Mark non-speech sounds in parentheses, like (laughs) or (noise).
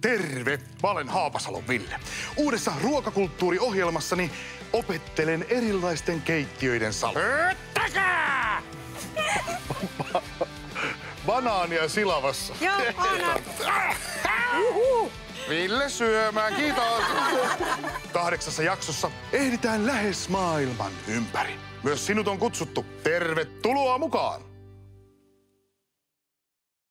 Terve, mä olen Haapasalon Ville. Uudessa ruokakulttuuriohjelmassani opettelen erilaisten keittiöiden saloja. Öttäkää! (laughs) Banaania silavassa. Joo, anna. Ville syömään, kiitos. (laughs) Kahdeksassa jaksossa ehditään lähes maailman ympäri. Myös sinut on kutsuttu. Tervetuloa mukaan!